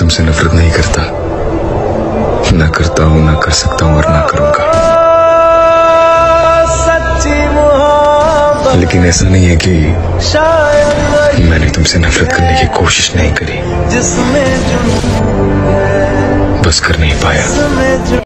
तुमसे नफरत नहीं करता। ना करता हूँ ना कर सकता हूँ और ना करूँगा। लेकिन ऐसा नहीं है कि मैंने तुमसे नफरत करने की कोशिश नहीं करी। बस कर नहीं पाया।